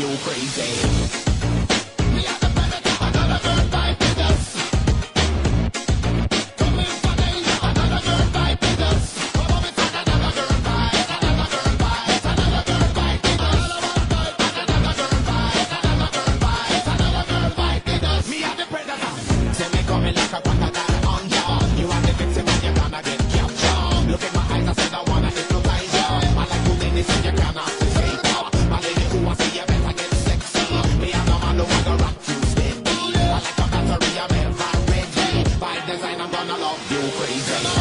you crazy. design, I'm gonna love you crazy.